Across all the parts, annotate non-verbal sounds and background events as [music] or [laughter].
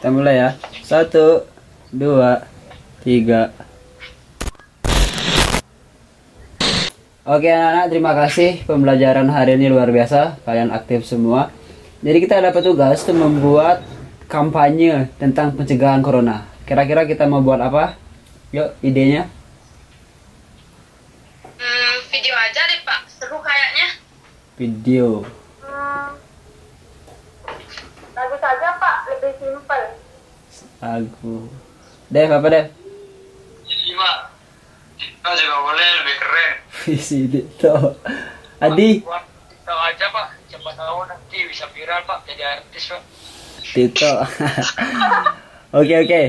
Kita mulai ya. Satu, dua, tiga. Oke anak-anak, terima kasih. Pembelajaran hari ini luar biasa. Kalian aktif semua. Jadi kita dapat tugas untuk membuat kampanye tentang pencegahan corona. Kira-kira kita mau buat apa? Yuk, idenya. Hmm, video aja deh pak, seru kayaknya. Video. Lagu saja pak, lebih simpel. Lagu. Dev, apa Dev? Iya pak. Kita juga boleh lebih keren. [laughs] Visi Dito. Adi, kita aja pak. Siapa tahu nanti bisa viral pak jadi artis pak. Tito. [laughs] Oke oke.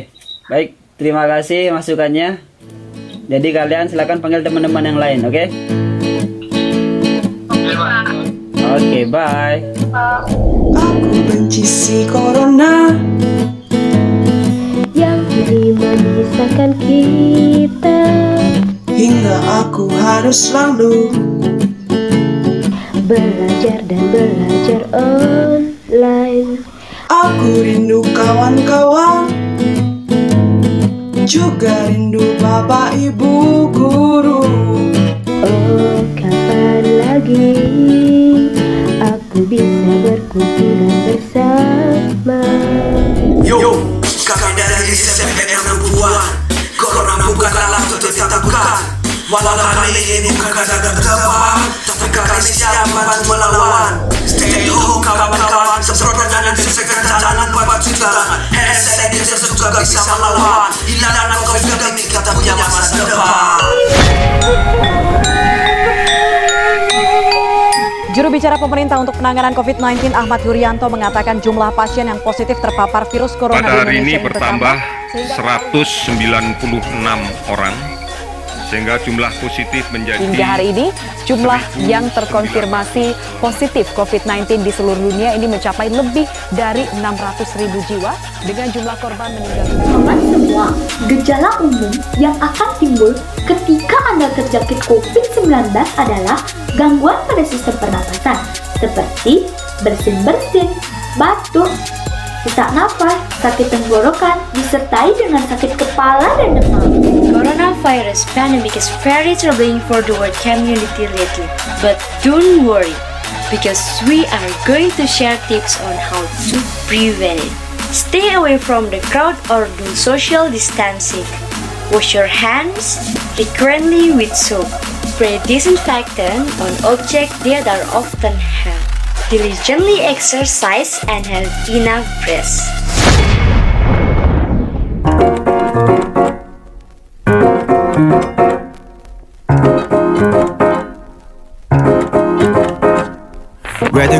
Baik, terima kasih masukannya. Jadi kalian silakan panggil teman-teman yang lain, oke? Oke pak. Oke, bye. Aku benci si corona. Yang kini memisahkan kita. Hingga aku harus selalu belajar dan belajar online. Aku rindu kawan-kawan. Juga rindu bapak ibu guru. Oh kapan lagi? Aku bisa berkumpul dan bersama CPN Perempuan Corona bukanlah suatu ditakukan Walau kali ini bukan kata tebal Tapi kami siap bantu melawan. Stay home kawan-kawan. Semprotan dan disinfektan tangan buat tangan Hand sanitizer juga bisa melawan. Hilangkan COVID demi kita punya masa depan Juru bicara pemerintah untuk penanganan COVID-19 Ahmad Yuryanto mengatakan jumlah pasien yang positif terpapar virus corona Pada hari di ini Indonesia bertambah sehingga 196 orang, sehingga jumlah positif menjadi Hingga hari ini, jumlah yang terkonfirmasi positif COVID-19 di seluruh dunia ini mencapai lebih dari 600 ribu jiwa dengan jumlah korban meninggal dunia. Teman semua, gejala umum yang akan timbul ketika Anda terjangkit COVID-19 adalah gangguan pada sistem pernapasan, seperti bersin-bersin, batuk, sesak nafas, sakit tenggorokan, disertai dengan sakit kepala dan demam. Coronavirus pandemic is very troubling for the world community lately. But don't worry, because we are going to share tips on how to prevent it. Stay away from the crowd or do social distancing. Wash your hands frequently with soap. Spray disinfectant on objects that are often held. Diligently exercise and have enough rest.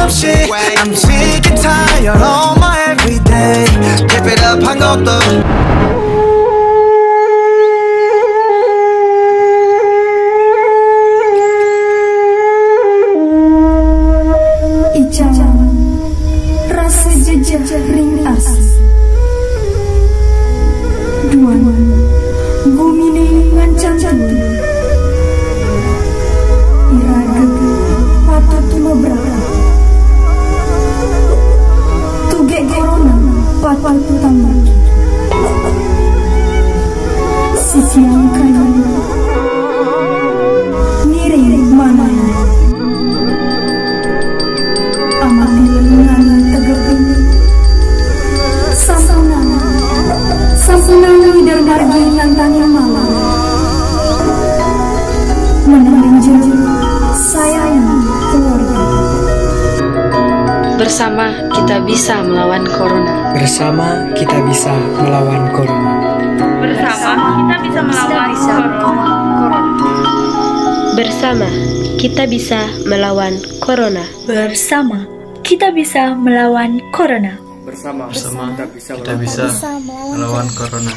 살래 없이 I'm sick and tired of my everyday Keep it up 한 것도 Bersama kita bisa melawan corona. Bersama kita bisa melawan corona. Bersama kita bisa melawan corona. bersama kita bisa melawan corona Bersama kita bisa melawan corona. bersama, Bersama kita bisa kita bisa melawan corona.